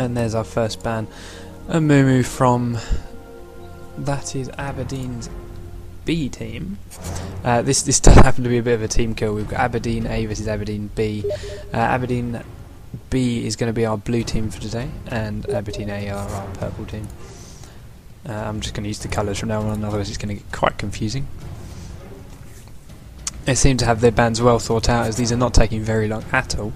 And there's our first ban. Amumu from that is Aberdeen's B team. Uh, this this does happen to be a bit of a team kill. We've got Aberdeen A versus Aberdeen B. Uh, Aberdeen B is going to be our blue team for today, and Aberdeen A are our purple team. Uh, I'm just going to use the colours from now on, otherwise it's going to get quite confusing. They seem to have their bans well thought out, as these are not taking very long at all.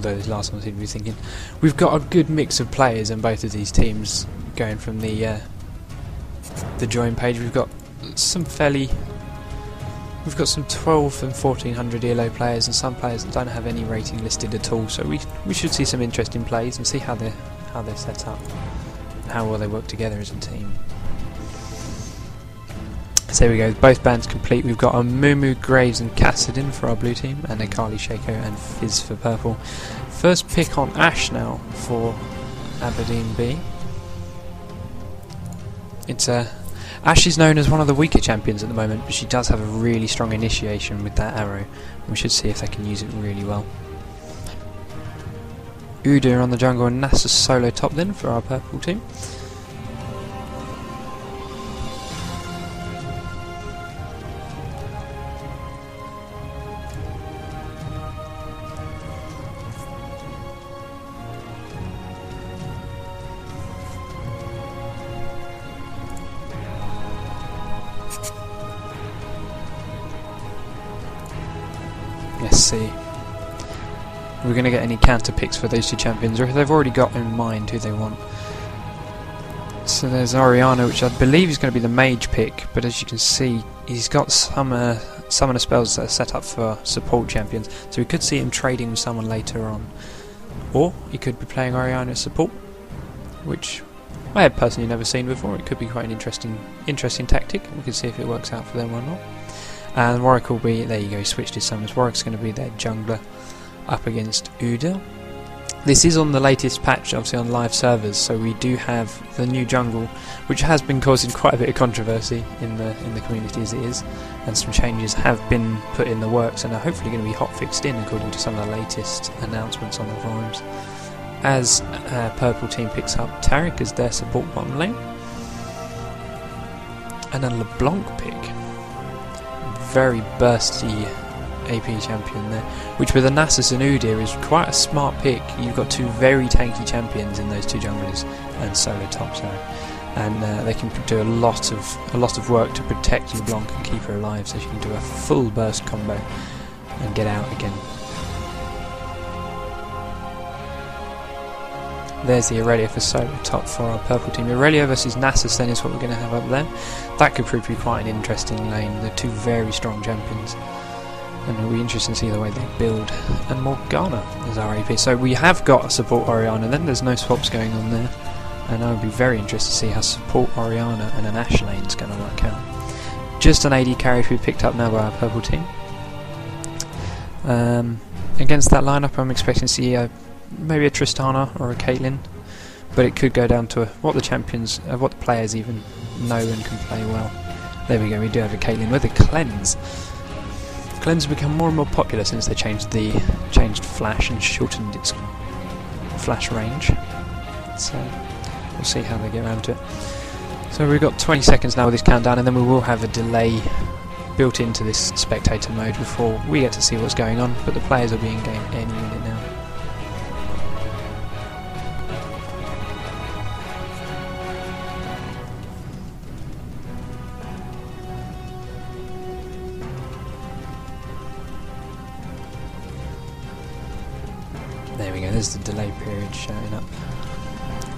Although this last one seemed to be thinking. We've got a good mix of players in both of these teams going from the uh, the join page. We've got some fairly we've got some 12 and 1400 ELO players and some players that don't have any rating listed at all. So we we should see some interesting plays and see how they how they're set up and how well they work together as a team. So here we go, both bands complete. We've got Amumu, Graves and Kassadin for our blue team, and a Carly Shaco and Fizz for purple. First pick on Ashe now for Aberdeen B. It's a... Uh, Ashe is known as one of the weaker champions at the moment, but she does have a really strong initiation with that arrow. We should see if they can use it really well. Udyr on the jungle and Nasus solo top then for our purple team. Counter picks for those two champions, or if they've already got in mind who they want. So there's Orianna, which I believe is going to be the mage pick, but as you can see, he's got some uh, summoner spells that are set up for support champions, so we could see him trading with someone later on. Or he could be playing Orianna as support, which I had personally never seen before. It could be quite an interesting, interesting tactic. We can see if it works out for them or not. And Warwick will be, there you go, he switched his summons. Warwick's going to be their jungler up against Udyr. This is on the latest patch, obviously on live servers, so we do have the new jungle, which has been causing quite a bit of controversy in the in the community as it is, and some changes have been put in the works and are hopefully going to be hot fixed in according to some of the latest announcements on the forums. As uh, Purple Team picks up Taric as their support bottom lane, and a LeBlanc pick very bursty AP champion there, which with a Nasus and Udyr is quite a smart pick. You've got two very tanky champions in those two junglers and solo top sorry. and uh, they can do a lot of a lot of work to protect LeBlanc and keep her alive, so she can do a full burst combo and get out again. There's the Irelia for solo top for our purple team. Irelia versus Nasus then is what we're going to have up there. That could prove to be quite an interesting lane. They're two very strong champions. And it'll be interesting to see the way they build. And Morgana is our AP. So we have got a support Orianna then. There's no swaps going on there. And I would be very interested to see how support Orianna and an Ashe lane is going to work out. Just an AD carry be picked up now by our purple team. Um, against that lineup I'm expecting to see a maybe a Tristana or a Caitlyn, but it could go down to what the champions, uh, what the players even know and can play well. There we go, we do have a Caitlyn with a cleanse. Has become more and more popular since they changed the changed flash and shortened its flash range. So we'll see how they get around to it. So we've got 20 seconds now with this countdown, and then we will have a delay built into this spectator mode before we get to see what's going on. But the players will be in game any there's the delay period showing up.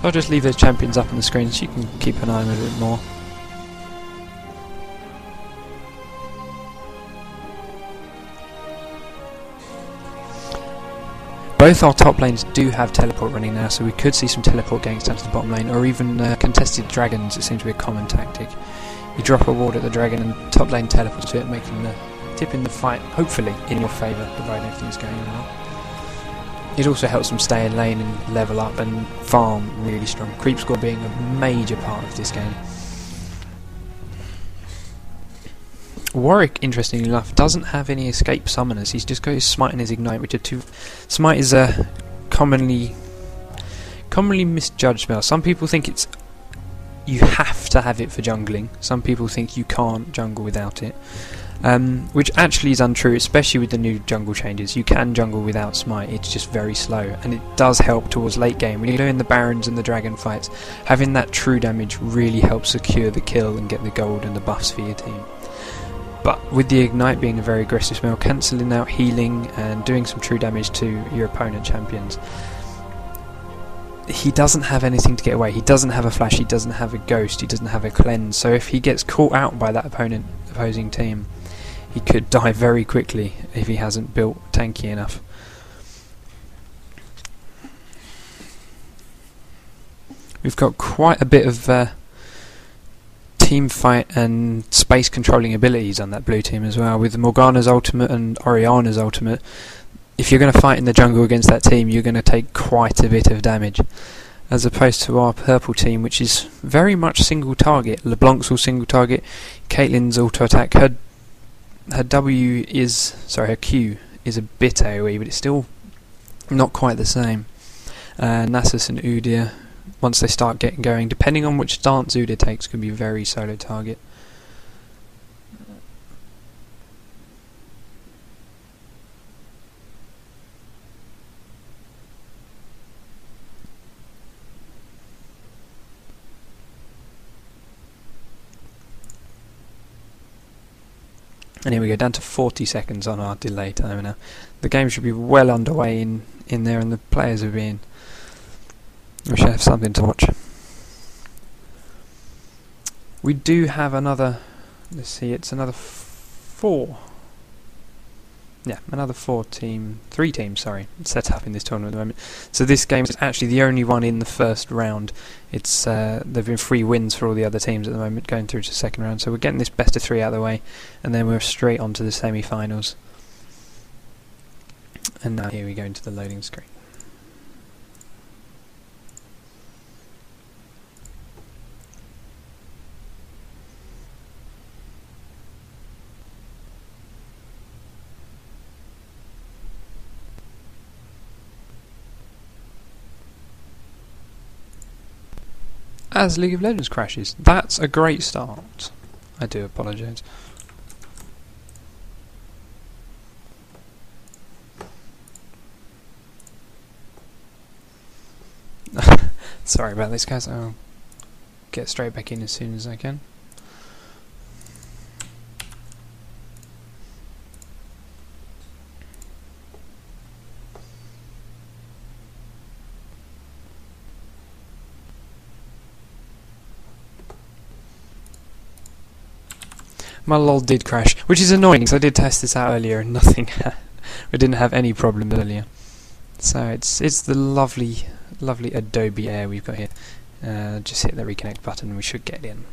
I'll just leave those champions up on the screen so you can keep an eye on them a bit more. Both our top lanes do have teleport running now, so we could see some teleport ganks down to the bottom lane, or even uh, contested dragons, it seems to be a common tactic. You drop a ward at the dragon and top lane teleports to it, making the tip in the fight, hopefully, in your favour, provided everything's going well. It also helps them stay in lane and level up and farm really strong. Creep score being a major part of this game. Warwick, interestingly enough, doesn't have any escape summoners. He's just got his smite and his ignite, which are two. Smite is a commonly commonly misjudged spell. Some people think it's you have to have it for jungling. Some people think you can't jungle without it. Um, which actually is untrue, especially with the new jungle changes. You can jungle without smite, it's just very slow, and it does help towards late game. When you're doing the barons and the dragon fights, having that true damage really helps secure the kill and get the gold and the buffs for your team. But with the ignite being a very aggressive spell, cancelling out healing and doing some true damage to your opponent champions, he doesn't have anything to get away. He doesn't have a flash, he doesn't have a ghost, he doesn't have a cleanse. So if he gets caught out by that opponent opposing team, he could die very quickly if he hasn't built tanky enough. We've got quite a bit of uh, team fight and space controlling abilities on that blue team as well. With Morgana's ultimate and Orianna's ultimate, if you're going to fight in the jungle against that team, you're going to take quite a bit of damage. As opposed to our purple team, which is very much single target. LeBlanc's all single target, Caitlyn's auto attack. Her her W is sorry, her Q is a bit AoE, but it's still not quite the same. Uh, Nasus and Udyr, once they start getting going, depending on which stance Udyr takes, can be very solo target. And here we go, down to 40 seconds on our delay timer now. The game should be well underway in, in there and the players are being... We should have something to watch. We do have another... Let's see, it's another four yeah, another four team, three teams, sorry, set up in this tournament at the moment. So this game is actually the only one in the first round. It's uh, there've been three wins for all the other teams at the moment, going through to the second round. So we're getting this best of three out of the way, and then we're straight on to the semi-finals. And now here we go into the loading screen. As League of Legends crashes. That's a great start. I do apologise. Sorry about this guys, I'll get straight back in as soon as I can. My lol did crash, which is annoying because I did test this out earlier and nothing. we didn't have any problem earlier. So it's it's the lovely, lovely Adobe Air we've got here. Uh, just hit the reconnect button and we should get in.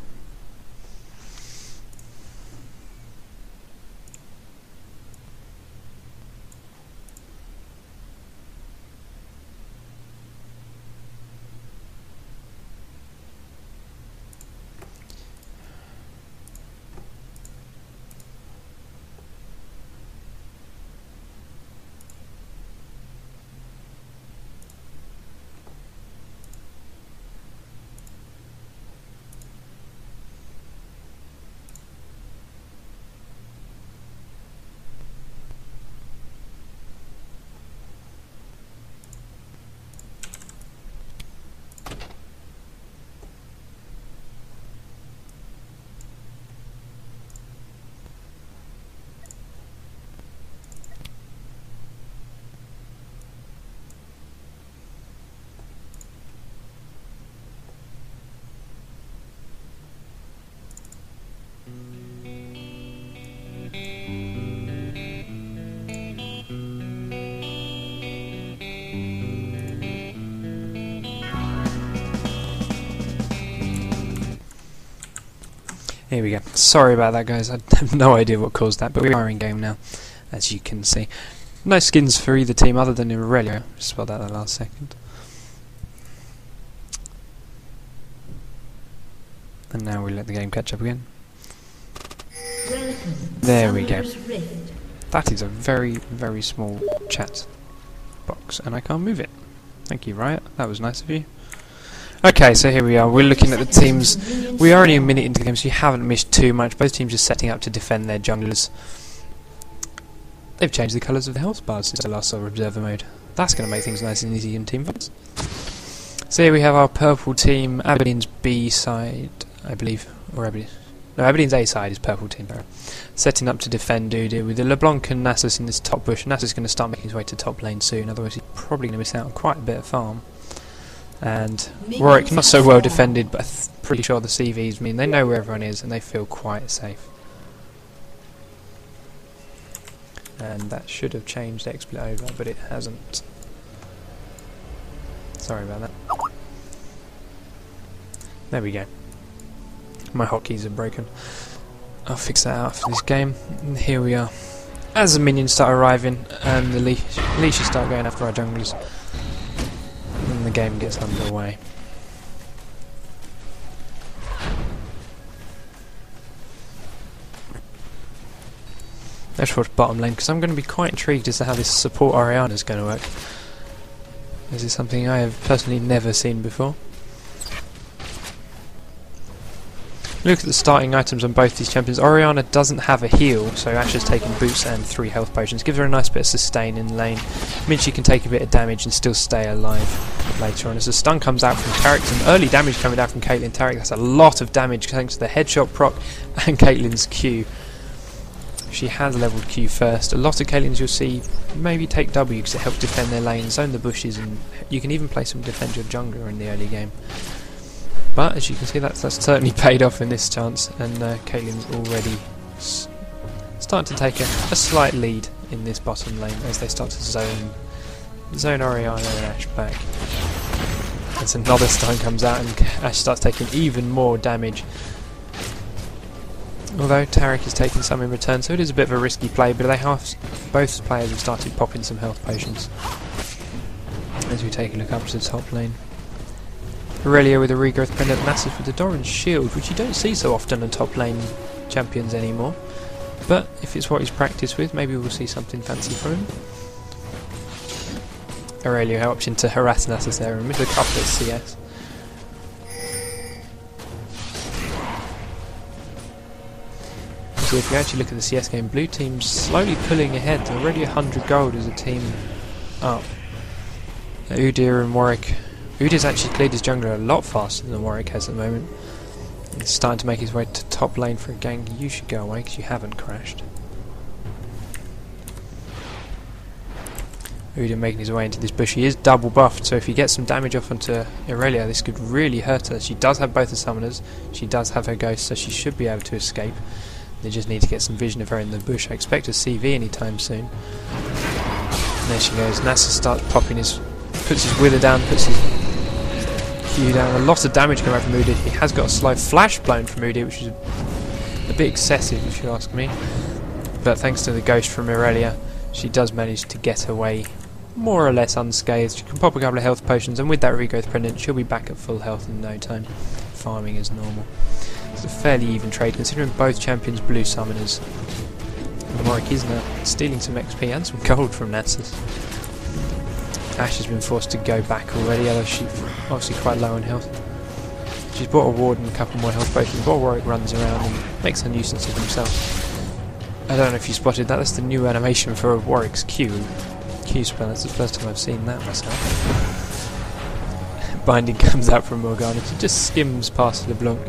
Here we go. Sorry about that, guys. I have no idea what caused that, but we are in game now, as you can see. No skins for either team other than Irelia. Spelled out the last second. And now we let the game catch up again. There we go. That is a very, very small chat box, and I can't move it. Thank you, Riot. That was nice of you. Okay, so here we are. We're looking at the teams. We are only a minute into the game, so you haven't missed too much. Both teams are setting up to defend their junglers. They've changed the colours of the health bars since I last saw Observer mode. That's going to make things nice and easy in team fights. So here we have our purple team, Aberdeen's B side, I believe, or Aberdeen. No, Aberdeen's A side is purple team. Setting up to defend Udyr with the LeBlanc and Nasus in this top bush. Nasus is going to start making his way to top lane soon, otherwise he's probably going to miss out on quite a bit of farm. And Warwick not so well defended, but pretty sure the CVs mean they know where everyone is and they feel quite safe. and that should have changed XSplit over, but it hasn't. Sorry about that. There we go. My hotkeys are broken. I'll fix that out after this game. And here we are. As the minions start arriving and the leash leashes start going after our junglers, and the game gets underway. Let's watch bottom lane, because I'm going to be quite intrigued as to how this support Orianna is going to work. This is something I have personally never seen before. Look at the starting items on both these champions. Orianna doesn't have a heal, so Ashe has taken boots and three health potions. Gives her a nice bit of sustain in lane. Means she can take a bit of damage and still stay alive later on. As the stun comes out from Taric, some early damage coming out from Caitlyn Taric. That's a lot of damage thanks to the headshot proc and Caitlyn's Q. She has leveled Q first. A lot of Caitlyn's you'll see maybe take W because it helps defend their lane, zone the bushes, and you can even play some defend your jungler in the early game. But as you can see, that's, that's certainly paid off in this chance, and uh, Caitlyn's already starting to take a, a, slight lead in this bottom lane as they start to zone zone Orianna and Ashe back. As another stun comes out and Ashe starts taking even more damage Although Taric is taking some in return, so it is a bit of a risky play, but they have both players have started popping some health potions. As we take a look up to the top lane. Irelia with a regrowth pendant, Nasus with the Doran's shield, which you don't see so often on top lane champions anymore. But if it's what he's practiced with, maybe we'll see something fancy from him. Irelia option to harass Nasus there and with a couple of CS. So if you actually look at the CS game, blue team's slowly pulling ahead. They're already 100 gold as a team up. Udyr and Warwick. Udyr's actually cleared his jungler a lot faster than Warwick has at the moment. He's starting to make his way to top lane for a gank. You should go away because you haven't crashed. Udyr making his way into this bush. He is double buffed, so if he gets some damage off onto Irelia, this could really hurt her. She does have both the summoners. She does have her ghost, so she should be able to escape. They just need to get some vision of her in the bush. I expect a CV anytime soon. And there she goes. Nasus starts popping his... puts his wither down, puts his Q down. A lot of damage coming out from Udyr. He has got a slow flash blown from Udyr, which is a, bit excessive if you ask me. But thanks to the ghost from Irelia, she does manage to get away more or less unscathed. She can pop a couple of health potions, and with that regrowth pendant, she'll be back at full health in no time. Farming as normal. It's a fairly even trade considering both champions blue summoners. Warwick is now stealing some XP and some gold from Nasus. Ashe has been forced to go back already, although she's obviously quite low on health. She's bought a ward and a couple more health potions while Warwick runs around and makes a nuisance of himself. I don't know if you spotted that, that's the new animation for Warwick's Q. Q spell, that's the first time I've seen that myself. Binding comes out from Morgana, she just skims past LeBlanc.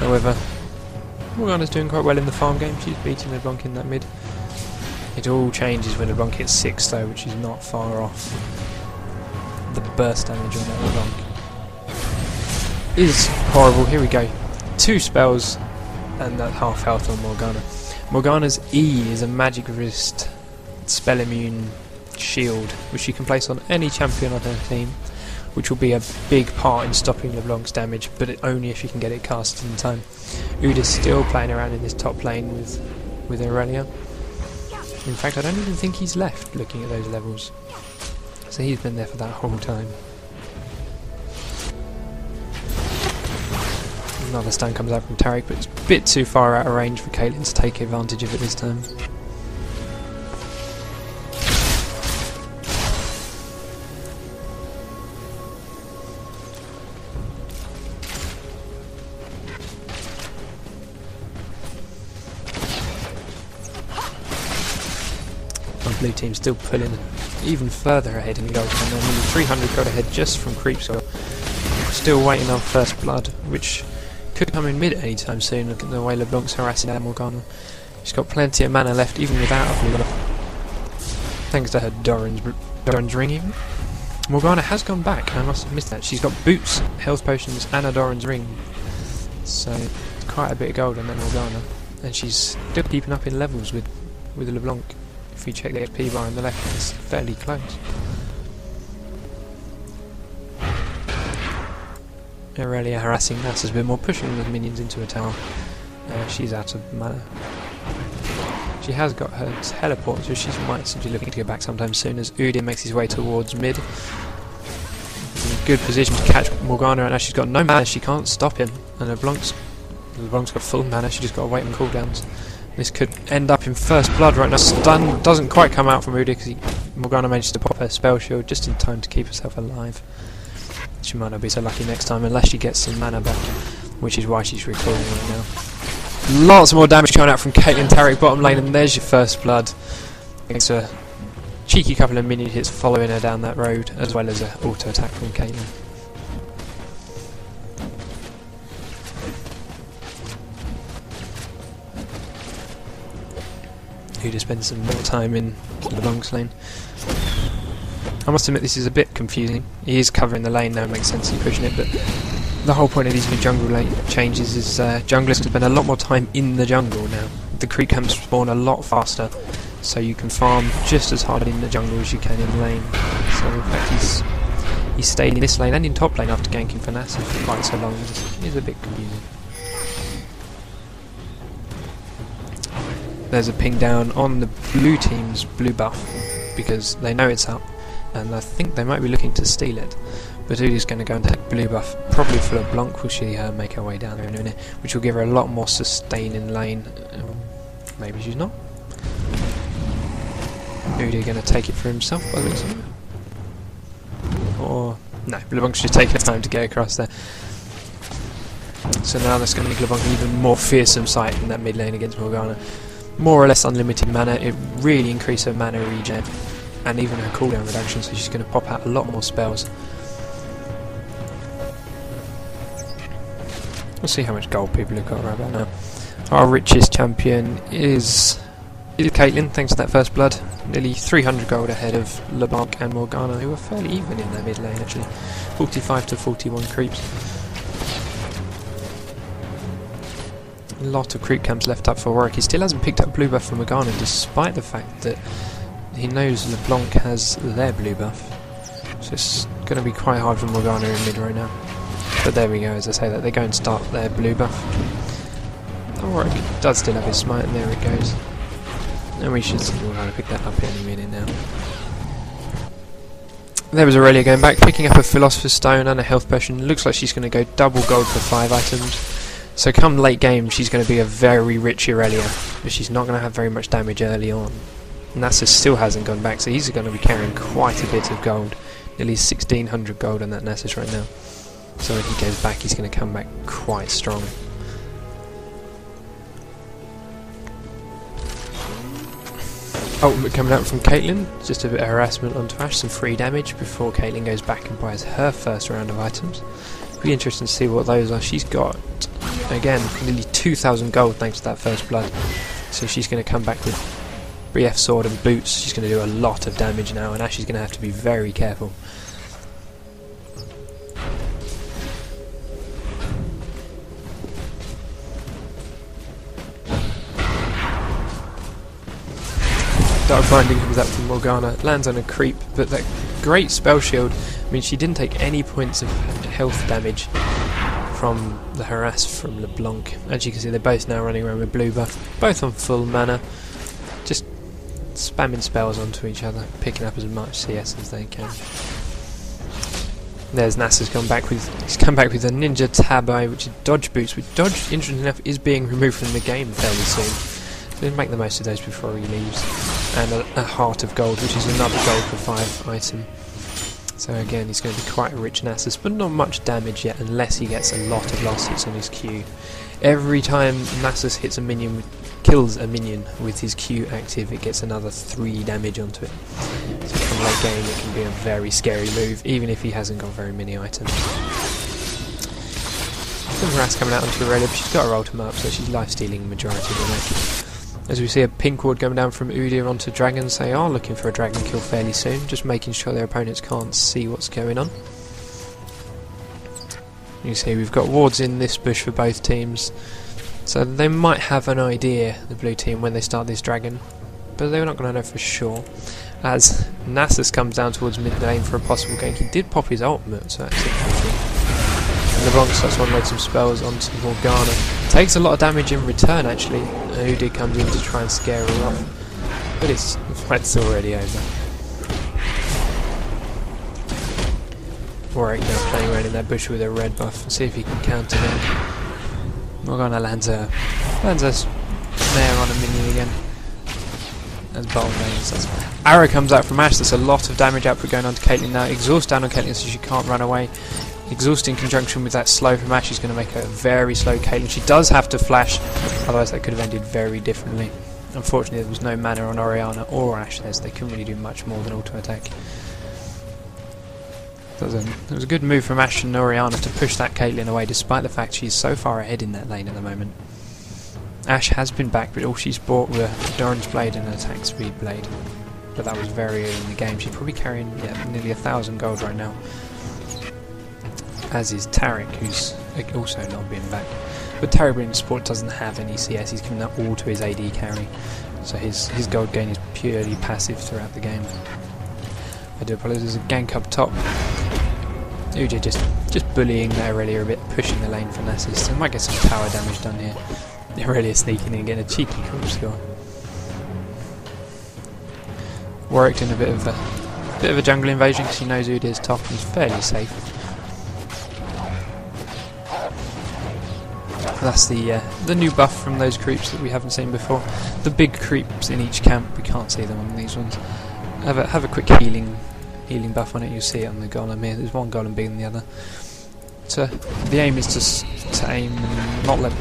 However, Morgana's doing quite well in the farm game. She's beating LeBlanc in that mid. It all changes when the LeBlanc hits 6 though, which is not far off. The burst damage on that LeBlanc is horrible. Here we go. Two spells and that half health on Morgana. Morgana's E is a magic resist spell immune shield, which you can place on any champion on her team which will be a big part in stopping LeBlanc's damage, but only if you can get it cast in time. Udyr's still playing around in this top lane with, with Irelia. In fact, I don't even think he's left looking at those levels. So he's been there for that whole time. Another stun comes out from Taric, but it's a bit too far out of range for Caitlyn to take advantage of it this time. Blue team still pulling even further ahead in gold, and they're 300 got ahead just from creep score. Still waiting on first blood, which could come in mid anytime soon. Look at the way LeBlanc's harassing down Morgana. She's got plenty of mana left, even without a buff. Thanks to her Doran's, Doran's ring, even. Morgana has gone back, I must have missed that. She's got boots, health potions, and a Doran's ring. So, quite a bit of gold on that Morgana. And she's still keeping up in levels with, with LeBlanc. If you check the XP bar on the left, it's fairly close. Irelia harassing Nass a bit more, pushing the minions into a tower. Uh, she's out of mana. She has got her teleport, so she might simply looking to go back sometime soon as Udin makes his way towards mid. In a good position to catch Morgana, and now she's got no mana, she can't stop him. And LeBlanc's, LeBlanc's got full mana, she just got to wait on cooldowns. This could end up in first blood right now. Stun doesn't quite come out from Udin because Morgana managed to pop her spell shield just in time to keep herself alive. She might not be so lucky next time unless she gets some mana back, which is why she's recalling right now. Lots more damage coming out from Caitlyn Taric bottom lane, and there's your first blood. It's a cheeky couple of minion hits following her down that road, as well as an auto attack from Caitlyn. Who to spend some more time in the long lane. I must admit this is a bit confusing. He is covering the lane now, it makes sense he's pushing it, but the whole point of these new jungle lane changes is uh, junglers can spend a lot more time in the jungle now. The creep camps spawn a lot faster, so you can farm just as hard in the jungle as you can in lane. So in fact he's he stayed in this lane and in top lane after ganking for Nasus for quite so long. It is a bit confusing. There's a ping down on the blue team's blue buff because they know it's up and I think they might be looking to steal it. But Udyr's going to go and take blue buff, probably for a Blanc. We'll see her make her way down there in a minute, which will give her a lot more sustain in lane. Um, maybe she's not. Udyr going to take it for himself by the looks of it. Or, no, LeBlanc's just taking time to get across there. So now that's going to make LeBlanc even more fearsome sight in that mid lane against Morgana. More or less unlimited mana, it really increased her mana regen and even her cooldown reduction, so she's going to pop out a lot more spells. We'll see how much gold people have got right about now. Our richest champion is is Caitlyn, thanks to that first blood. Nearly 300 gold ahead of LeBlanc and Morgana, who are fairly even in their mid lane actually. 45 to 41 creeps. A lot of creep camps left up for Warwick. He still hasn't picked up blue buff from Morgana, despite the fact that he knows LeBlanc has their blue buff. So it's going to be quite hard for Morgana in mid right now. But there we go, as I say that, they go and start their blue buff. Oh, Warwick does still have his smite, and there it goes. And we should see Morgana pick that up any minute now. There was Irelia going back, picking up a Philosopher's Stone and a Health Potion. Looks like she's going to go double gold for five items. So come late game, she's going to be a very rich Irelia, but she's not going to have very much damage early on. Nasus still hasn't gone back, so he's going to be carrying quite a bit of gold. Nearly 1600 gold on that Nasus right now. So when he goes back, he's going to come back quite strong. Oh, Ultimate coming out from Caitlyn, just a bit of harassment onto Ashe, some free damage before Caitlyn goes back and buys her first round of items. Be interesting to see what those are. She's got, again, nearly 2,000 gold thanks to that first blood. So she's going to come back with B. F. Sword and boots. She's going to do a lot of damage now, and Ashe is going to have to be very careful. Dark Binding comes up from Morgana, lands on a creep, but that great spell shield, I mean she didn't take any points of health damage from the harass from LeBlanc. As you can see they're both now running around with blue buff, both on full mana, just spamming spells onto each other, picking up as much CS as they can. There's Nasus gone back with he's come back with a Ninja Tabi, which is dodge boots, which dodge, interesting enough, is being removed from the game fairly soon. So make the most of those before he leaves. And a, a Heart of Gold, which is another gold for five item. So again, he's going to be quite a rich Nasus, but not much damage yet, unless he gets a lot of last hits on his Q. Every time Nasus hits a minion, kills a minion with his Q active, it gets another 3 damage onto it. So from late game, it can be a very scary move, even if he hasn't got very many items. Some harass coming out onto Irelia, but she's got her ultimate up, so she's life-stealing the majority of the match. As we see a pink ward going down from Udyr onto dragons, they are looking for a dragon kill fairly soon, just making sure their opponents can't see what's going on. You see we've got wards in this bush for both teams, so they might have an idea, the blue team, when they start this dragon, but they're not going to know for sure. As Nasus comes down towards mid lane for a possible gank, he did pop his ultimate, so that's interesting. LeBlanc starts to unload some spells onto Morgana. Takes a lot of damage in return actually. Udyr comes in to try and scare her off. But it's, the fight's already over. Warwick now playing around in that bush with a red buff. And see if he can counter it. Morgana lands a lands a snare on a minion again. As bottom lane. Arrow comes out from Ashe. There's a lot of damage output going on to Caitlyn now. Exhaust down on Caitlyn so she can't run away. Exhaust in conjunction with that slow from Ashe is going to make a very slow Caitlyn. She does have to flash, otherwise that could have ended very differently. Unfortunately, there was no mana on Orianna or Ashe there, so they couldn't really do much more than auto attack. It was, a, good move from Ashe and Orianna to push that Caitlyn away, despite the fact she's so far ahead in that lane at the moment. Ashe has been back, but all she's bought were Doran's Blade and an attack speed blade. But that was very early in the game. She's probably carrying yeah, nearly a thousand gold right now as is Taric, who's also not been back. But Taric in support doesn't have any CS, he's given that all to his AD carry. So his, his gold gain is purely passive throughout the game. I do apologise, there's a gank up top. Udyr just just bullying there Irelia a bit, pushing the lane for Nasus. So might get some tower damage done here. Irelia sneaking in getting a cheeky cruel score. Warwick in a bit of a bit of a jungle invasion because he knows Udyr's top and he's fairly safe. That's the uh, the new buff from those creeps that we haven't seen before. The big creeps in each camp, we can't see them on these ones. Have a have a quick healing healing buff on it. You'll see it on the golem here. There's one golem being the other. So the aim is to to aim and not let.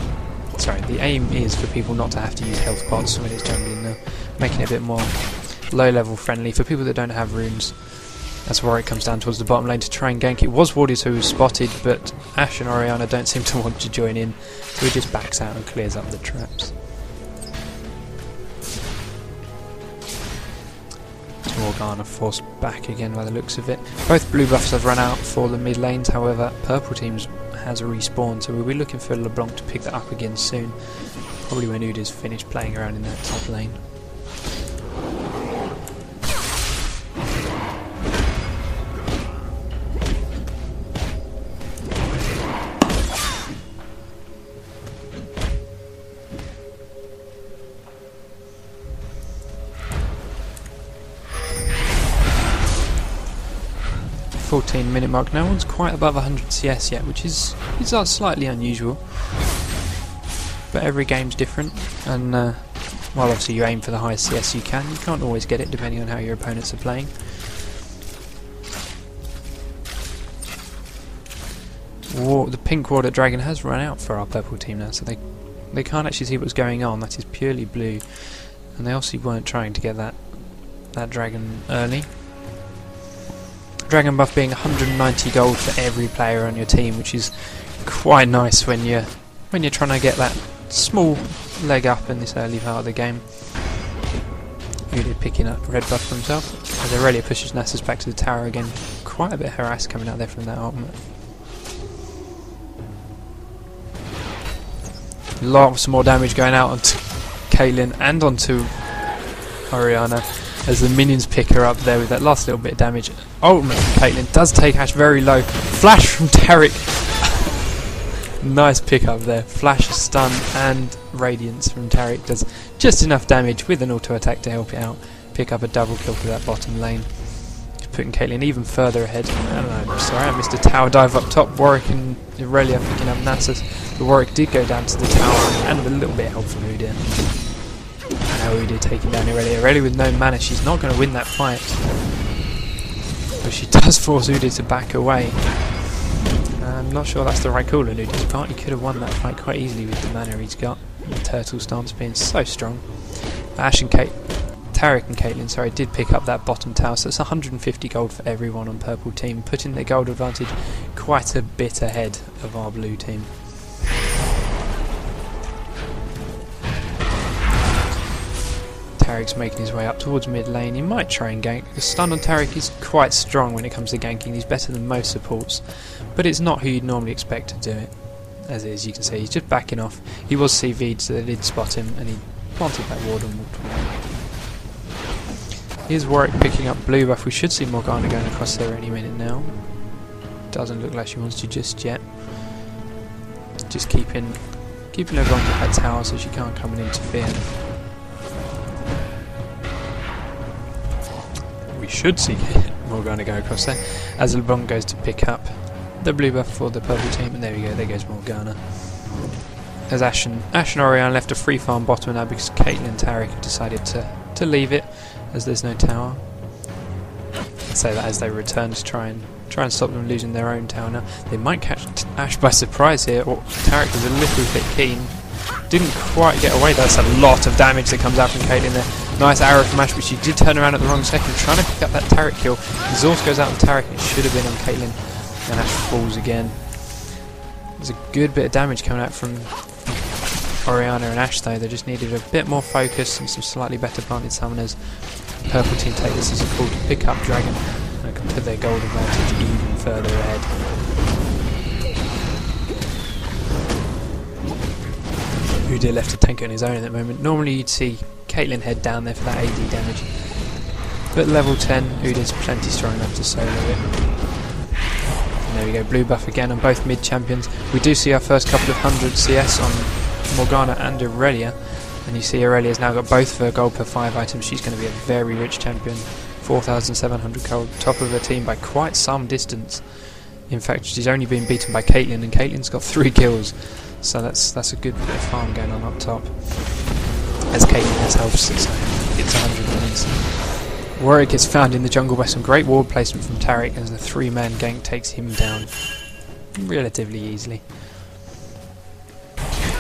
Sorry, the aim is for people not to have to use health pots when it's jungling now, making it a bit more low level friendly for people that don't have runes. That's where it comes down towards the bottom lane to try and gank. It was Wardius who was spotted, but Ashe and Orianna don't seem to want to join in, so he just backs out and clears up the traps. Morgana forced back again by the looks of it. Both blue buffs have run out for the mid lanes, however, purple teams has a respawn, so we'll be looking for LeBlanc to pick that up again soon. Probably when Udyr's finished playing around in that top lane. 14 minute mark. No one's quite above 100 CS yet, which is is uh, slightly unusual. But every game's different, and uh, while obviously you aim for the highest CS you can, you can't always get it depending on how your opponents are playing. The pink water dragon has run out for our purple team now, so they they can't actually see what's going on. That is purely blue, and they obviously weren't trying to get that that dragon early. Dragon buff being 190 gold for every player on your team, which is quite nice when you're when you're trying to get that small leg up in this early part of the game. Really picking up red buff for himself. As Irelia pushes Nasus back to the tower again. Quite a bit of harass coming out there from that ultimate. Lots more damage going out onto Caitlyn and onto Orianna as the minions pick her up there with that last little bit of damage. Ultimate from Caitlyn does take Ashe very low. Flash from Taric. nice pick up there. Flash, stun, and radiance from Taric does just enough damage with an auto attack to help it out. Pick up a double kill for that bottom lane. putting Caitlyn even further ahead. And I'm sorry, I missed a tower dive up top. Warwick and Irelia picking up Nasus. The Warwick did go down to the tower, and a little bit of help from Udin. Udin taking down Irelia. Irelia with no mana, she's not going to win that fight. But she does force Udin to back away. I'm not sure that's the right call on Udin's part. He could have won that fight quite easily with the mana he's got. The turtle stance being so strong. Ashe and Kate Taric and Caitlyn, sorry, did pick up that bottom tower, so it's 150 gold for everyone on purple team, putting their gold advantage quite a bit ahead of our blue team. Taric's making his way up towards mid lane. He might try and gank. The stun on Taric is quite strong when it comes to ganking. He's better than most supports, but it's not who you'd normally expect to do it. As is, you can see, he's just backing off. He was CV'd, so they did spot him, and he planted that ward and walked away. Here's Warwick picking up blue buff. We should see Morgana going across there any minute now. Doesn't look like she wants to just yet. Just keeping keeping everyone at that tower so she can't come and interfere. Should see Morgana go across there as LeBlanc goes to pick up the blue buff for the purple team and there we go, there goes Morgana. As Ashe and, Ashe and Orianna left a free farm bottom now because Caitlyn and Taric have decided to, to leave it as there's no tower. I say that as they return to try and try and stop them losing their own tower now. They might catch Ashe by surprise here, oh, or Taric was a little bit keen. Didn't quite get away, that's a lot of damage that comes out from Caitlyn there. Nice arrow from Ashe, but she did turn around at the wrong second, trying to pick up that Taric kill. Exhaust goes out on Taric, it should have been on Caitlyn, and Ashe falls again. There's a good bit of damage coming out from Orianna and Ashe though, they just needed a bit more focus and some slightly better planted summoners. Purple team take this as a call to pick up Dragon and can put their gold advantage even further ahead. Udyr left to tank on his own at that moment. Normally you'd see Caitlyn head down there for that AD damage. But level 10, Udyr's plenty strong enough to solo it. And there we go, blue buff again on both mid champions. We do see our first couple of hundred CS on Morgana and Irelia. And you see Irelia's now got both for gold per 5 items. She's going to be a very rich champion. 4,700 gold, top of her team by quite some distance. In fact, she's only been beaten by Caitlyn, and Caitlyn's got three kills. So that's that's a good bit of farm going on up top. As Caitlyn has helped, so it's 100 minutes. Warwick is found in the jungle by some great ward placement from Taric as the three-man gank takes him down relatively easily.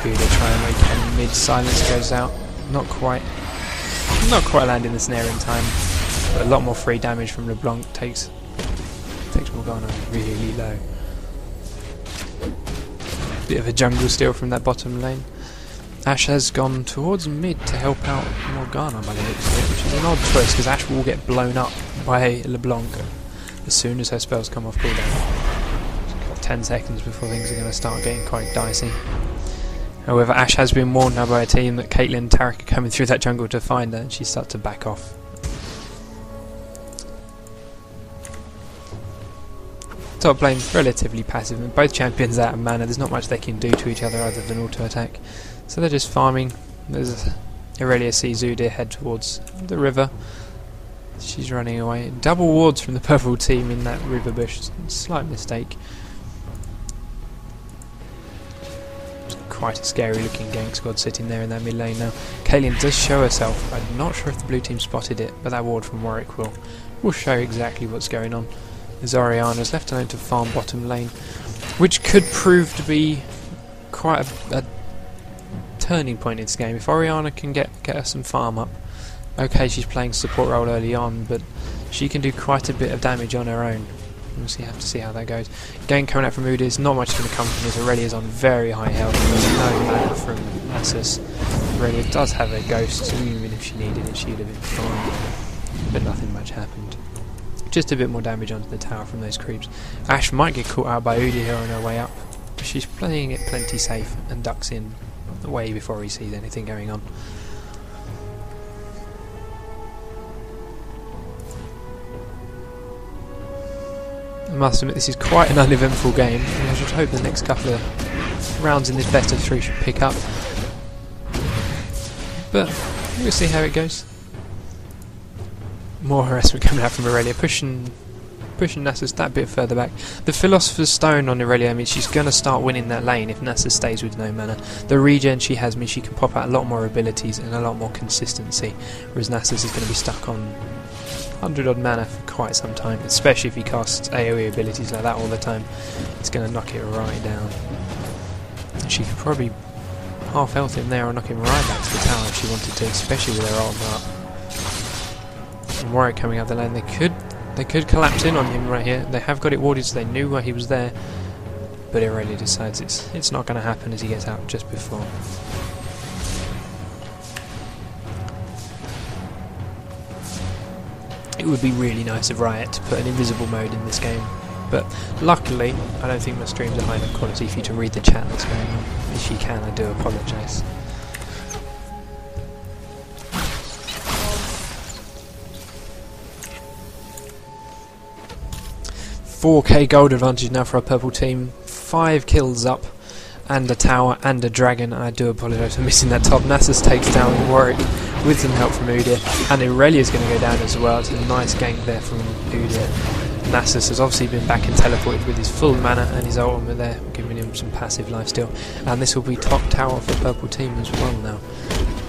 Buda try and make and mid silence goes out. Not quite not quite landing the snare in time. But a lot more free damage from LeBlanc takes takes Morgana really low. Bit of a jungle steal from that bottom lane. Ashe has gone towards mid to help out Morgana by the looks of it, which is an odd choice because Ashe will get blown up by LeBlanc as soon as her spells come off cooldown. She's got 10 seconds before things are going to start getting quite dicey. However, Ashe has been warned now by a team that Caitlyn and Taric are coming through that jungle to find her, and she starts to back off. Top lane relatively passive, and both champions out of mana. There's not much they can do to each other other than auto attack, so they're just farming. There's Irelia sees Udyr head towards the river. She's running away. Double wards from the purple team in that river bush. Slight mistake. quite a scary looking gang squad sitting there in that mid lane now. Caitlyn does show herself. I'm not sure if the blue team spotted it, but that ward from Warwick will, will show exactly what's going on. Zoriana's left alone to farm bottom lane, which could prove to be quite a, a turning point in this game. If Orianna can get, get her some farm up, okay, she's playing support role early on, but she can do quite a bit of damage on her own. We'll see, have to see how that goes. Again, coming out from Udyr's, not much going to come from this. Irelia is on very high health. There's no mana from Nasus. Irelia does have a ghost, so even if she needed it, she'd have been fine. But nothing much happened. Just a bit more damage onto the tower from those creeps. Ashe might get caught out by Udyr here on her way up. But she's playing it plenty safe and ducks in way before he sees anything going on. I must admit this is quite an uneventful game I should hope the next couple of rounds in this best of three should pick up. But we'll see how it goes. More harassment coming out from Irelia, pushing pushing Nasus that bit further back. The Philosopher's Stone on Irelia means she's going to start winning that lane if Nasus stays with no mana. The regen she has means she can pop out a lot more abilities and a lot more consistency, whereas Nasus is going to be stuck on 100 odd mana for quite some time, especially if he casts AoE abilities like that all the time. It's going to knock it right down. She could probably half health him there and knock him right back to the tower if she wanted to, especially with her armor up. And Warwick coming out the lane, they could they could collapse in on him right here. They have got it warded so they knew where he was there. But Irelia decides it's it's not going to happen as he gets out just before. It would be really nice of Riot to put an invisible mode in this game. But luckily, I don't think my streams are high enough quality for you to read the chat that's going on. If you can, I do apologise. 4k gold advantage now for our purple team. 5 kills up, and a tower, and a dragon, I do apologise for missing that top. Nasus takes down Warwick with some help from Udyr, and Irelia's going to go down as well. It's a nice gank there from Udyr. Nasus has obviously been back and teleported with his full mana and his ultimate there, giving him some passive life. And this will be top tower for purple team as well now.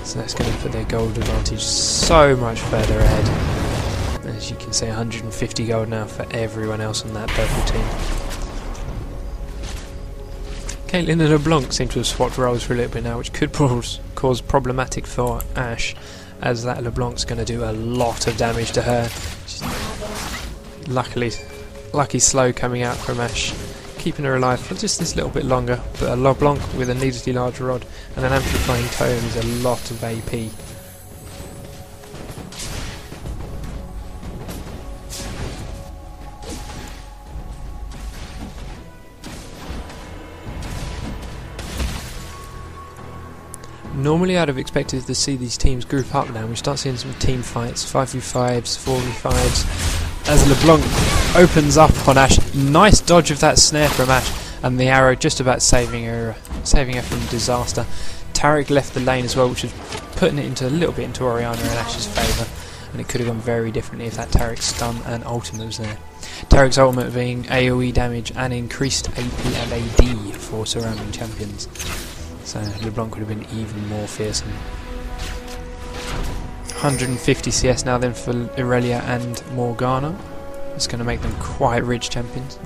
So that's going to put their gold advantage so much further ahead. As you can see, 150 gold now for everyone else on that purple team. Caitlyn and LeBlanc seem to have swapped roles for a little bit now, which could cause problematic for Ashe, as that LeBlanc's going to do a lot of damage to her. Luckily, lucky slow coming out from Ashe, keeping her alive for just this little bit longer. But a LeBlanc with a needlessly large rod and an amplifying tome is a lot of AP. Normally I'd have expected to see these teams group up now. We start seeing some team fights, 5v5s, 4v5s. As LeBlanc opens up on Ashe. Nice dodge of that snare from Ashe. And the arrow just about saving her saving her from disaster. Taric left the lane as well, which is putting it into a little bit into Orianna and Ashe's favour. And it could have gone very differently if that Taric stun and ultimate was there. Taric's ultimate being AoE damage and increased AP and AD for surrounding champions. So LeBlanc would have been even more fearsome. 150 CS now then for Irelia and Morgana. It's going to make them quite rich champions.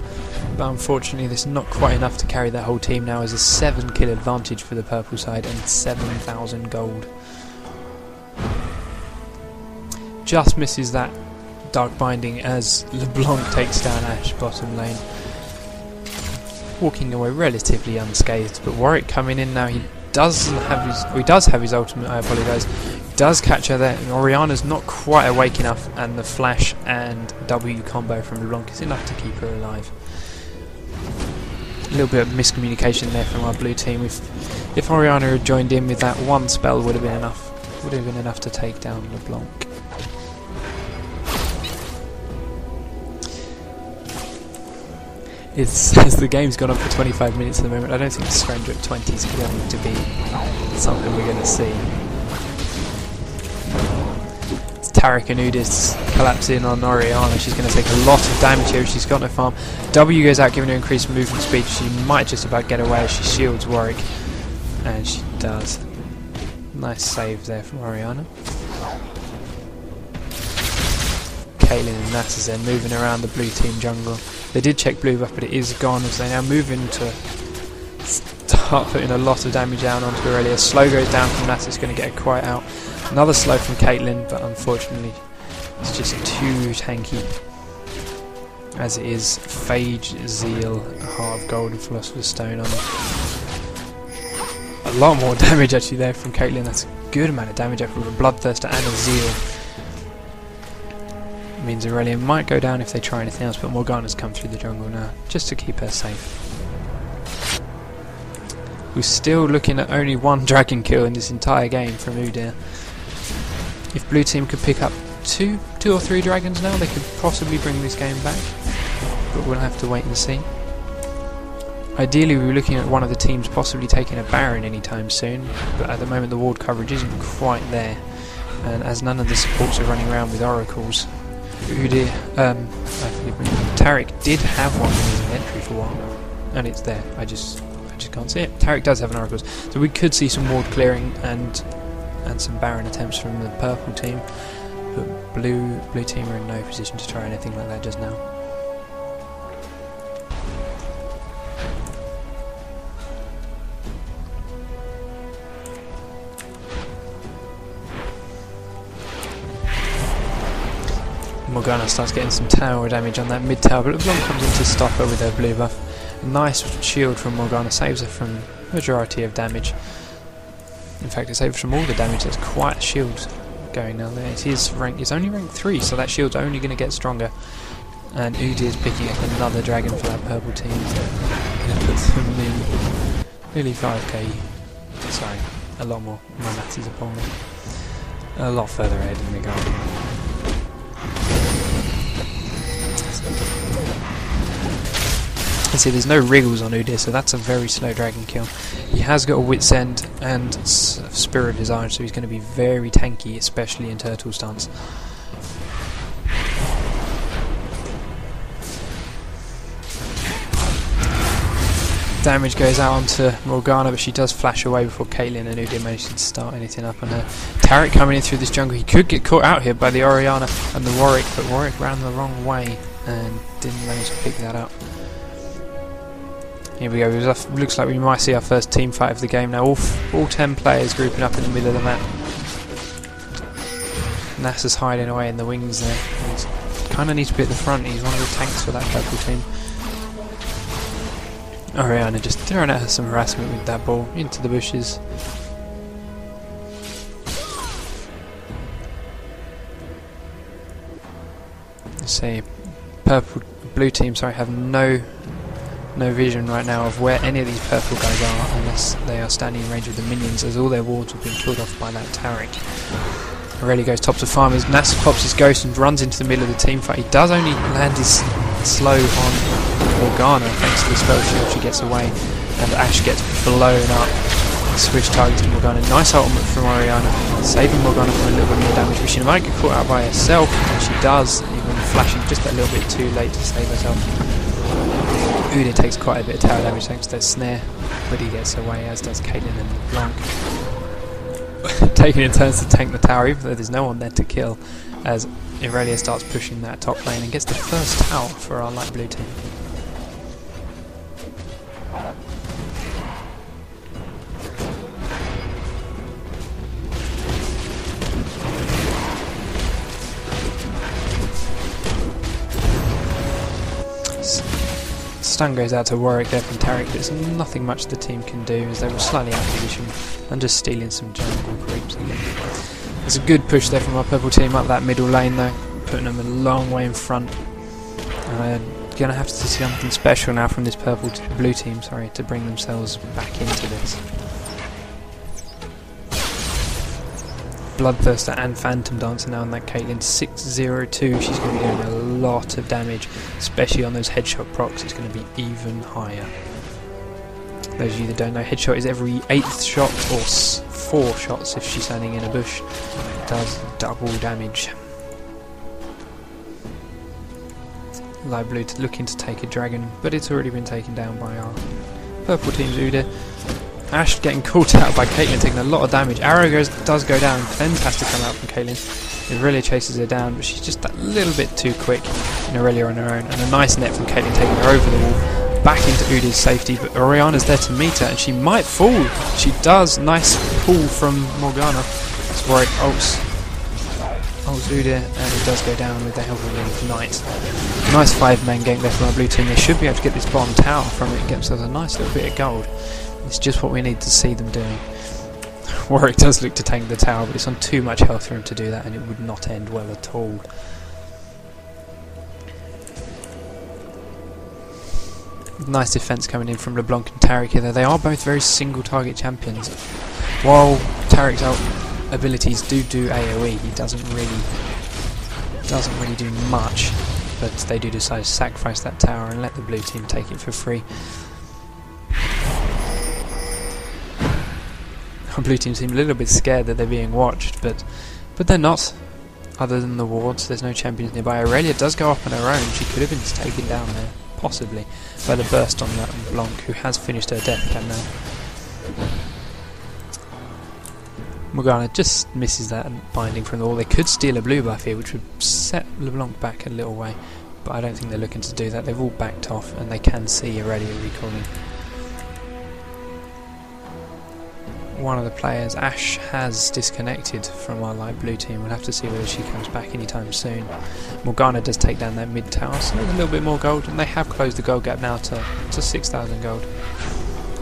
But unfortunately this is not quite enough to carry their whole team now as a 7 kill advantage for the purple side and 7,000 gold. Just misses that dark binding as LeBlanc takes down Ashe bottom lane walking away relatively unscathed. But Warwick coming in now, he does have his, he does have his ultimate. I apologise. Does catch her there. Orianna's not quite awake enough, and the flash and W combo from LeBlanc is enough to keep her alive. A little bit of miscommunication there from our blue team. If if Orianna had joined in with that one spell, would have been enough. Would have been enough to take down LeBlanc. It's the game's gone on for 25 minutes at the moment. I don't think Stranger at 20 is going to be something we're going to see. It's Taric and Udyr's collapsing on Orianna. She's going to take a lot of damage here. She's got no farm. W goes out, giving her increased movement speed. She might just about get away she shields Warwick, and she does. Nice save there from Orianna. Caitlyn and Nasus then moving around the blue team jungle. They did check blue buff, but it is gone as they now move into start putting a lot of damage down onto Irelia. Slow goes down from that, it's going to get a quiet out. Another slow from Caitlyn, but unfortunately it's just too tanky. As it is Phage, Zeal, Heart of Gold and Philosopher's Stone on A lot more damage actually there from Caitlyn. That's a good amount of damage after a Bloodthirster and a Zeal means Irelia might go down if they try anything else, but Morgana's come through the jungle now, just to keep her safe. We're still looking at only one dragon kill in this entire game from Udyr. If blue team could pick up two, two or three dragons now, they could possibly bring this game back, but we'll have to wait and see. Ideally we were looking at one of the teams possibly taking a Baron anytime soon, but at the moment the ward coverage isn't quite there, and as none of the supports are running around with oracles, Udyr, um, Taric did have one in his inventory for a while, and it's there. I just, I just can't see it. Taric does have an oracles, so we could see some ward clearing and and some Baron attempts from the purple team, but blue blue team are in no position to try anything like that just now. Morgana starts getting some tower damage on that mid tower, but LeBlanc comes in to stop her with her blue buff. Nice shield from Morgana saves her from majority of damage. In fact, it saves from all the damage. There's quite a shield going down there. It is rank. It's only rank three, so that shield's only going to get stronger. And Udyr is picking up another dragon for that purple team. Going to put them in nearly 5k. Sorry, a lot more. My maths is me. A lot further ahead in the garden. Can see there's no Wriggle's on Udyr, so that's a very slow dragon kill. He has got a Wit's End and Spirit of Design, so he's going to be very tanky, especially in turtle stance. Damage goes out onto Morgana, but she does flash away before Caitlyn and Udyr manage to start anything up on her. Taric coming in through this jungle. He could get caught out here by the Orianna and the Warwick, but Warwick ran the wrong way and didn't manage to pick that up. Here we go. Looks like we might see our first team fight of the game now. All, all 10 players grouping up in the middle of the map. Nasa's hiding away in the wings there. He kind of needs to be at the front. He's one of the tanks for that purple team. Orianna just throwing at some harassment with that ball into the bushes. Let's see, purple, blue team, sorry, have no no vision right now of where any of these purple guys are unless they are standing in range of the minions as all their wards have been killed off by that Taric. Irelia goes top to farmers, Nasus pops his ghost and runs into the middle of the team fight. He does only land his slow on Morgana thanks to the spell shield she gets away and Ashe gets blown up. Switch targets to Morgana. Nice ultimate from Orianna, saving Morgana from a little bit more damage, but she might get caught out by herself, and she does, even flashing just a little bit too late to save herself. Udyr takes quite a bit of tower damage thanks to that snare, but he gets away, as does Caitlyn and Blanc. Taking in turns to tank the tower, even though there's no one there to kill, as Irelia starts pushing that top lane and gets the first tower for our light blue team. Stun goes out to Warwick there from but there's nothing much the team can do as they were slightly out of position and just stealing some jungle creeps again. There's a good push there from our purple team up that middle lane though, putting them a long way in front. Uh, gonna have to see something special now from this purple blue team, sorry, to bring themselves back into this. Bloodthirster and Phantom Dancer now on that Caitlyn 602. She's going to be doing a lot of damage, especially on those headshot procs. It's going to be even higher. Those of you that don't know, headshot is every eighth shot or four shots if she's standing in a bush. Does double damage. Light blue looking to take a dragon, but it's already been taken down by our purple team's Udyr. Ashe getting caught out by Caitlyn, taking a lot of damage. Arrow goes, does go down. Cleanse has to come out from Caitlyn. Irelia chases her down, but she's just that little bit too quick. And Irelia on her own. And a nice net from Caitlyn taking her over the wall. Back into Udyr's safety, but Orianna's there to meet her, and she might fall. She does. Nice pull from Morgana. It's Warwick ults. Ults Udyr, and it does go down with the help of the Knight. Nice five-man gank there from our blue team. They should be able to get this bottom tower from it and get themselves a nice little bit of gold. It's just what we need to see them doing. Warwick does look to tank the tower, but it's on too much health for him to do that, and it would not end well at all. Nice defense coming in from LeBlanc and Taric here. They are both very single target champions. While Taric's abilities do do AoE, he doesn't really doesn't really do much, but they do decide to sacrifice that tower and let the blue team take it for free. Blue team seem a little bit scared that they're being watched, but but they're not. other than the wards. There's no champions nearby. Irelia does go up on her own. She could have been taken down there, possibly, by the burst on that Blanc, who has finished her death cap now. Morgana just misses that binding from the wall. They could steal a blue buff here, which would set LeBlanc back a little way, but I don't think they're looking to do that. They've all backed off, and they can see Irelia recalling. One of the players, Ashe, has disconnected from our light blue team. We'll have to see whether she comes back anytime soon. Morgana does take down that mid tower, so there's a little bit more gold, and they have closed the gold gap now to, to 6,000 gold.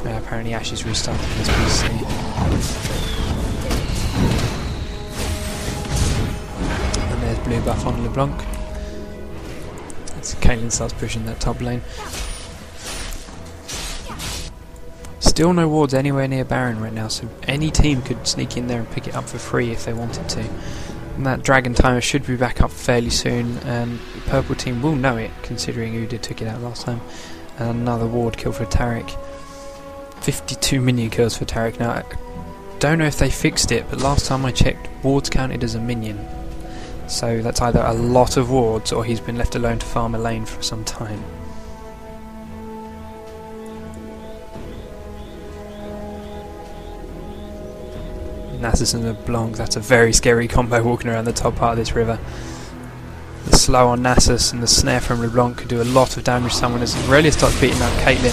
Apparently Ashe is restarting his PC. And there's blue buff on LeBlanc. As Caitlyn starts pushing that top lane. Still no wards anywhere near Baron right now, so any team could sneak in there and pick it up for free if they wanted to. And that Dragon Timer should be back up fairly soon, and the Purple team will know it, considering Udyr took it out last time. And another ward kill for Taric. 52 minion kills for Taric. Now, I don't know if they fixed it, but last time I checked, wards counted as a minion. So that's either a lot of wards, or he's been left alone to farm a lane for some time. Nasus and LeBlanc, that's a very scary combo walking around the top part of this river. The slow on Nasus and the snare from LeBlanc could do a lot of damage to someone as Irelia starts beating up Caitlyn.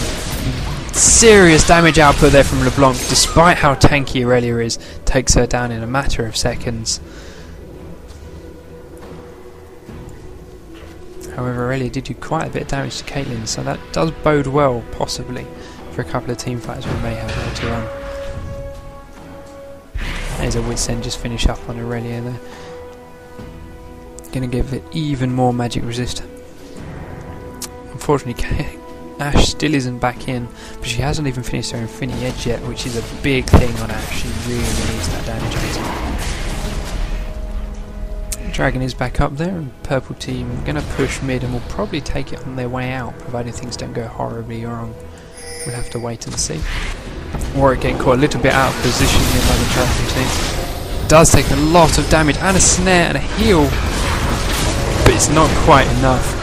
Serious damage output there from LeBlanc, despite how tanky Irelia is, takes her down in a matter of seconds. However, Irelia did do quite a bit of damage to Caitlyn, so that does bode well, possibly, for a couple of team fights we may have later on. There's a Wits End just finish up on Irelia there. Gonna give it even more magic resist. Unfortunately, Ashe still isn't back in, but she hasn't even finished her Infinity Edge yet, which is a big thing on Ashe. She really needs that damage. Dragon is back up there, and Purple Team gonna push mid and will probably take it on their way out, provided things don't go horribly wrong. We'll have to wait and see. Warwick getting caught a little bit out of position here by the Dragon team. Does take a lot of damage and a snare and a heal, but it's not quite enough.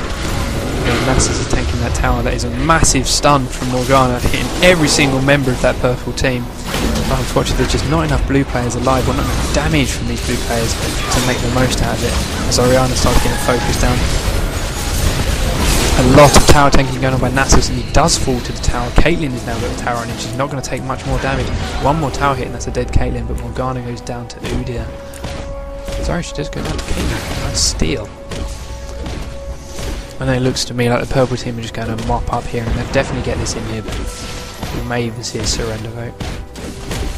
Nasus is taking that tower. That is a massive stun from Morgana, hitting every single member of that purple team. But unfortunately, there's just not enough blue players alive, or not enough damage from these blue players to make the most out of it. As Orianna starts getting focused down a lot of tower tanking going on by Nasus, and he does fall to the tower. Caitlyn is now got the tower on him. She's not going to take much more damage. One more tower hit, and that's a dead Caitlyn, but Morgana goes down to Udyr. Sorry, she does go down to Caitlyn. Nice steal. And then it looks to me like the purple team are just going to mop up here, and they'll definitely get this in here, but we may even see a surrender vote.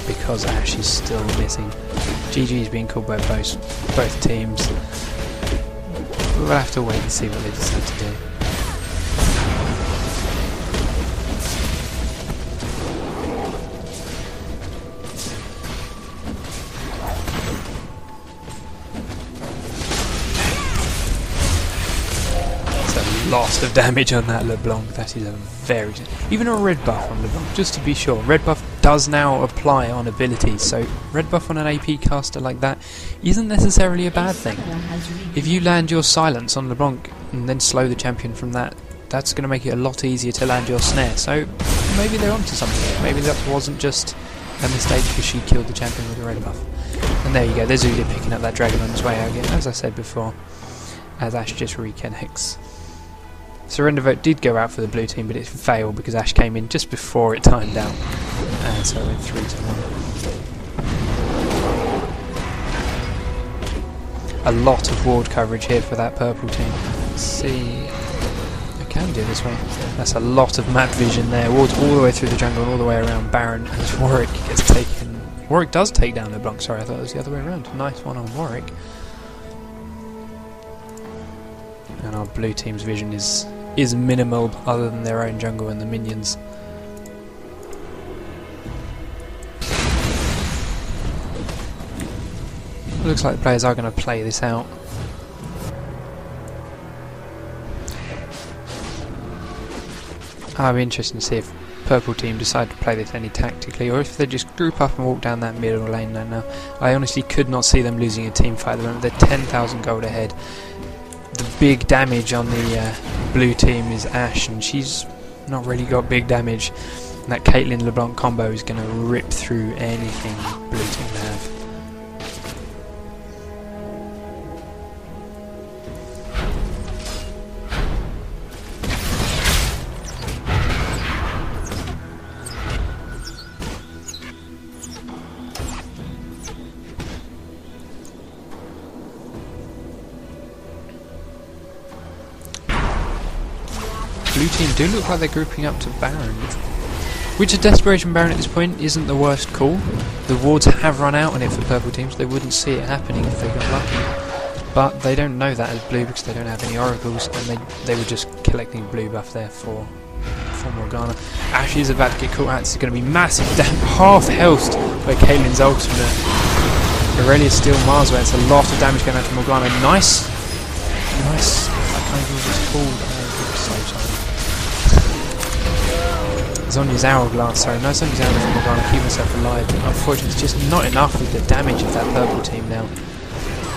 Because Ashe is still missing. GG is being called by both, both teams. We'll have to wait and see what they decide to do. Lot of damage on that LeBlanc. That is a very... Even a red buff on LeBlanc, just to be sure. Red buff does now apply on abilities, so red buff on an AP caster like that isn't necessarily a bad thing. If you land your silence on LeBlanc and then slow the champion from that, that's going to make it a lot easier to land your snare. So maybe they're onto something. Maybe that wasn't just a mistake because she killed the champion with a red buff. And there you go, there's Udyr picking up that dragon on his way out again, as I said before, as Ashe just reconnects. Surrender vote did go out for the blue team, but it failed because Ashe came in just before it timed out. And so it went 3 to 1. A lot of ward coverage here for that purple team. Let's see. I can do this way. That's a lot of map vision there. Wards all the way through the jungle and all the way around Baron as Warwick gets taken. Warwick does take down LeBlanc, sorry, I thought it was the other way around. Nice one on Warwick. And our blue team's vision is is minimal other than their own jungle and the minions. Looks like the players are going to play this out. I'll be interested to see if purple team decide to play this any tactically, or if they just group up and walk down that middle lane now. I honestly could not see them losing a team fight at the moment. They're 10,000 gold ahead. The big damage on the uh, blue team is Ashe, and she's not really got big damage. And that Caitlyn LeBlanc combo is going to rip through anything blue team have. Team do look like they're grouping up to Baron. Which a Desperation Baron at this point isn't the worst call. The wards have run out on it for purple teams, they wouldn't see it happening if they got lucky. But they don't know that as blue because they don't have any oracles and they they were just collecting blue buff there for for Morgana. Ashe is about to get caught out, it's gonna be massive damn half health by Caitlyn's ultimate. Irelia's still miles away, it's a lot of damage going out to Morgana. Nice nice I can't even what it's called. Zhonya's hourglass, sorry, no Zhonya's hourglass from Morgana, keep herself alive. Unfortunately, it's just not enough with the damage of that purple team now.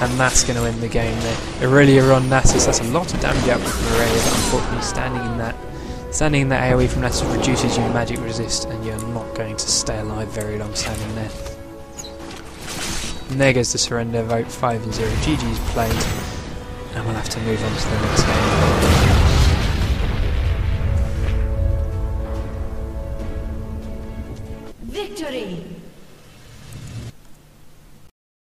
And that's going to end the game there. Irelia on Nasus, that's a lot of damage output from Irelia, but unfortunately standing in that standing in that AoE from Nasus reduces your magic resist, and you're not going to stay alive very long standing there. And there goes the surrender vote, 5 0. GG's played, and we'll have to move on to the next game.